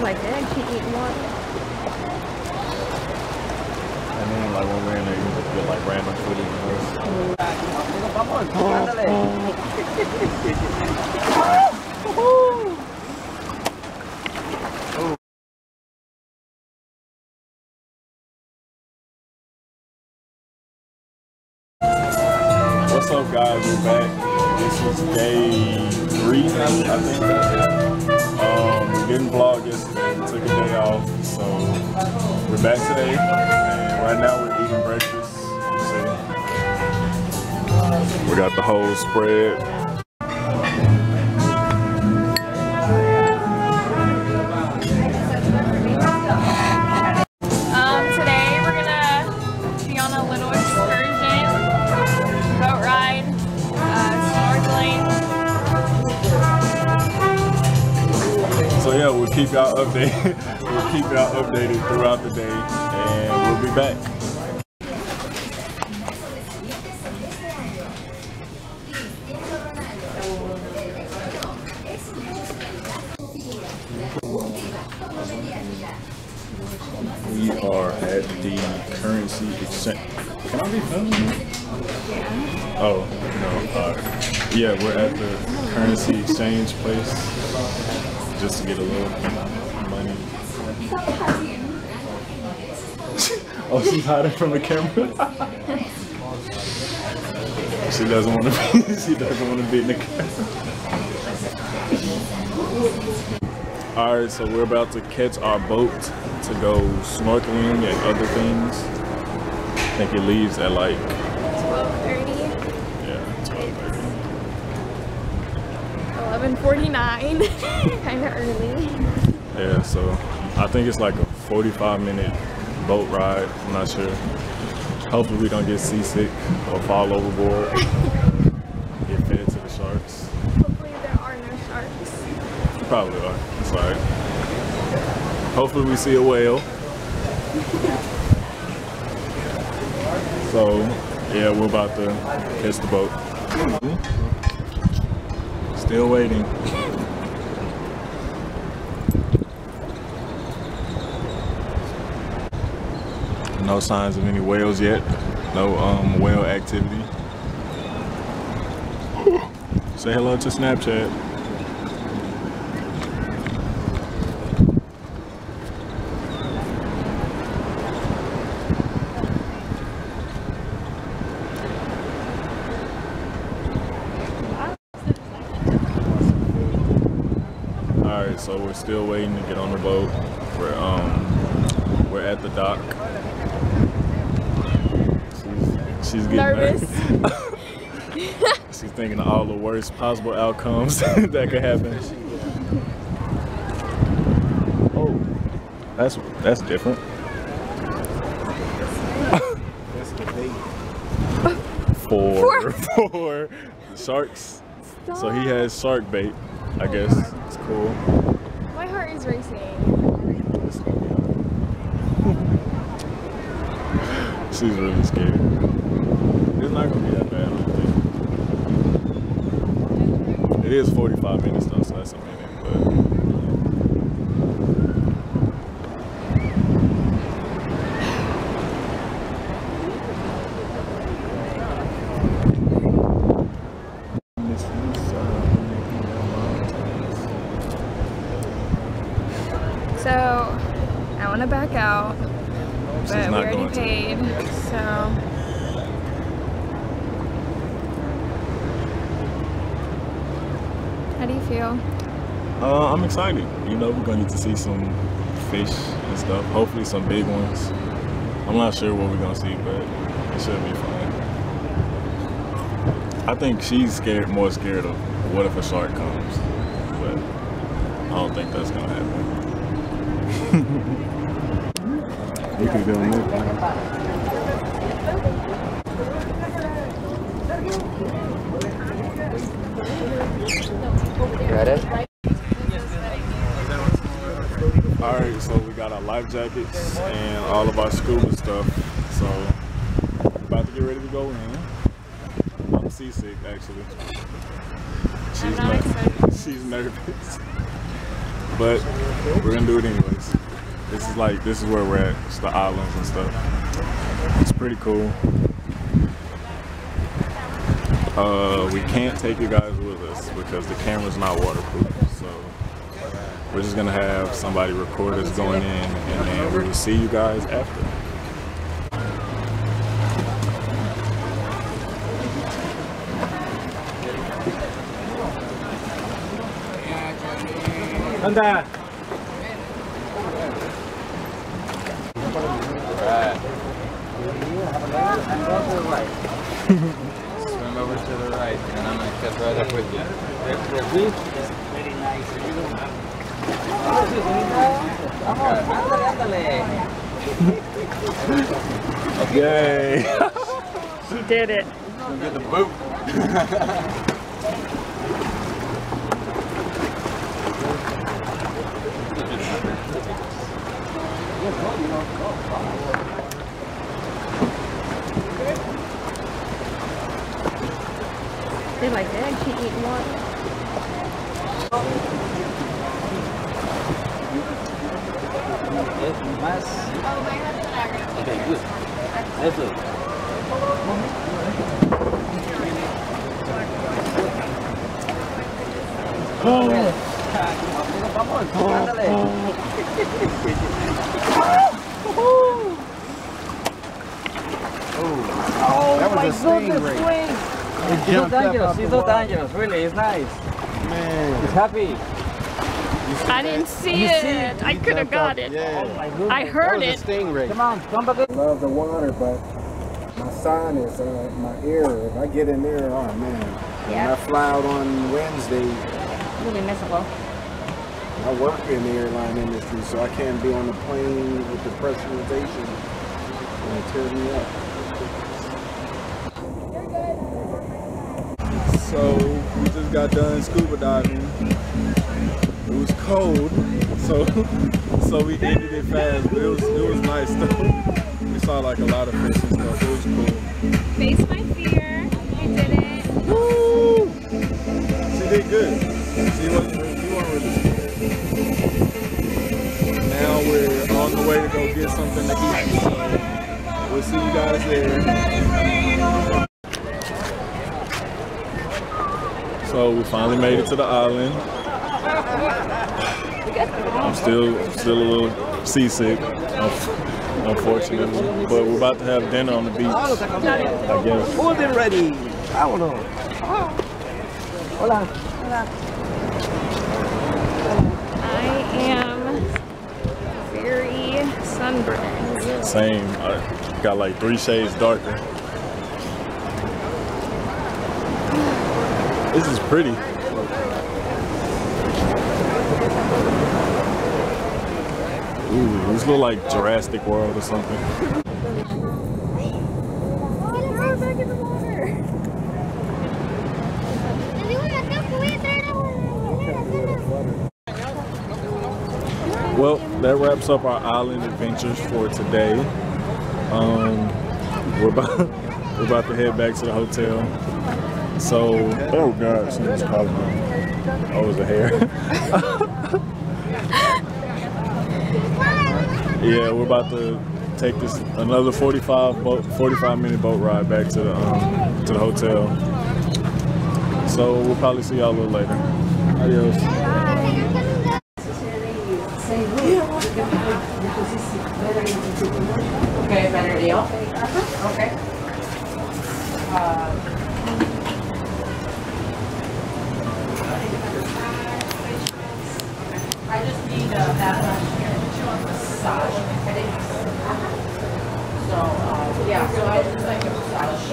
dehydrated like that. She eat water. And then like when we're in there, you just get like random footage of us. What's up, guys? We're back. This is day three, I think. Didn't vlog yesterday. We took a day off, so we're back today. And right now we're eating breakfast. See? We got the whole spread. we'll keep y'all updated throughout the day, and we'll be back. We are at the currency exchange. Can I be filming? Oh, no. Uh, yeah, we're at the currency exchange place just to get a little money. oh, she's hiding from the camera. she doesn't want to be. she doesn't want to be in the camera. All right, so we're about to catch our boat to go snorkeling and other things. I think it leaves at like 12:30, yeah, twelve thirty. 11:49, kind of early. Yeah, so I think it's like a 45 minute boat ride. I'm not sure. Hopefully we don't get seasick or fall overboard. get fed to the sharks. Hopefully there are no sharks. Probably are. It's alright. Hopefully we see a whale. So yeah, we're about to catch the boat. Still waiting. No signs of any whales yet. No um, whale activity. Say hello to Snapchat. All right, so we're still waiting to get on the boat. We're um we're at the dock. She's, getting Nervous. nervous. she's thinking of all the worst possible outcomes that could happen. Oh, that's that's different. that's the bait. For for sharks. So he has shark bait. I guess it's cool. My heart is racing. She's really scared. It's not gonna be that bad. I don't think. It is 45 minutes though, so that's a minute. But So I want to back out, She's but we already paid. So how do you feel? Uh, I'm excited. You know, we're gonna get to see some fish and stuff. Hopefully, some big ones. I'm not sure what we're gonna see, but it should be fun. I think she's scared, more scared of what if a shark comes, but I don't think that's gonna happen. you could go in Ready? All right, so we got our life jackets and all of our scuba stuff. So about to get ready to go in. I'm seasick actually. She's not ner- excited. She's nervous. but we're gonna do it anyways. This is like this is where we're at. It's the islands and stuff. It's pretty cool. Uh, we can't take you guys with us because the camera's not waterproof. So we're just gonna have somebody record us going in, and then we will see you guys after. Anda. Swim over to the right, and I'm gonna catch right up with you. Yay! She did it. Get the boot. They're like, they actually eat water. That was a stingray. It's so dangerous. It's so dangerous. Really, it's nice. Man. It's happy. I didn't see You it. see it? I could have got it. Yeah. I heard That it. was a stingray. Come on, come back. love the water, but my sign is uh, my ear. If I get in there, oh man. Yeah. When Yeah. I fly out on Wednesday, Really miserable. I work in the airline industry, so I can't be on the plane with the pressurization. It'll tear me up. So we just got done scuba diving. It was cold, so so we ended it fast, but it was it was nice though. We saw like a lot of fish and stuff. It was cool. Face my fear. You did it. Woo! She did good. She wasn't really, she wasn't really scared. Now we're on the way to go get something to eat. So we'll see you guys there. So we finally made it to the island. I'm still still a little seasick, unf- unfortunately, but we're about to have dinner on the beach. I guess. Hold it ready. Vámonos. Hola. I am very sunburned. Same. I got like three shades darker. This is pretty. Ooh, this look like Jurassic World or something. Well, that wraps up our island adventures for today. Um, we're about we're about to head back to the hotel. So, oh god, someone's calling me. Oh, it was a hair. yeah, we're about to take this another 45 boat 45 minute boat ride back to the um, to the hotel. So we'll probably see y'all a little later. Adios. Okay, better deal. Okay. I just need uh, that much here. Massage. So, uh, yeah, so I just like a massage.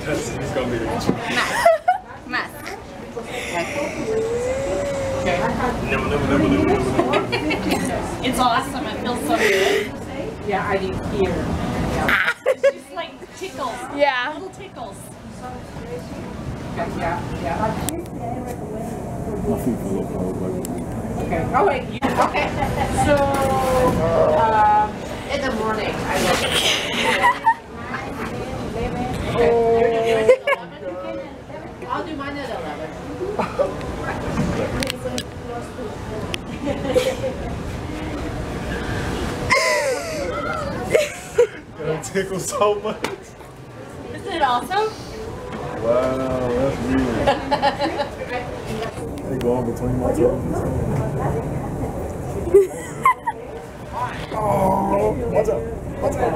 That's, it's gonna be the Mask. Awesome. It feels so good. Yeah, I need here. It's just like tickles, Yeah. little tickles. Yeah, yeah. My feet feel a little cold, but Okay. Oh wait. You, okay. So, um, in the morning, I will. Okay. I'll do mine at 11. It tickles so much. Isn't it awesome? Wow, that's weird. between my toes. oh, what's up? What's up?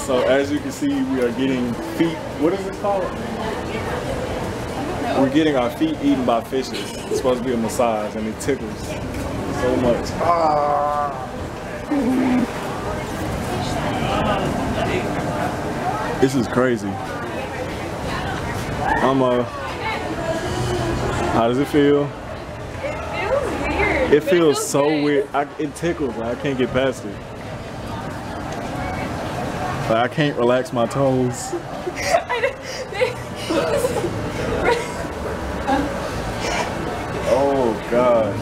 So as you can see, we are getting feet. What is this called? We're getting our feet eaten by fishes. It's supposed to be a massage, and it tickles so much. Ah. This is crazy. I'm uh how does it feel? It feels weird. It but feels so good. weird. I, it tickles. Like, I can't get past it. Like, I can't relax my toes. Oh gosh.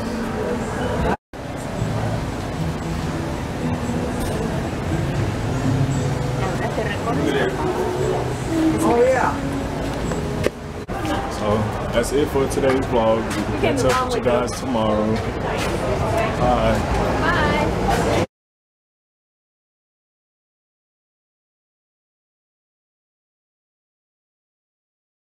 Oh yeah. So that's it for today's vlog. We will catch up with you guys tomorrow.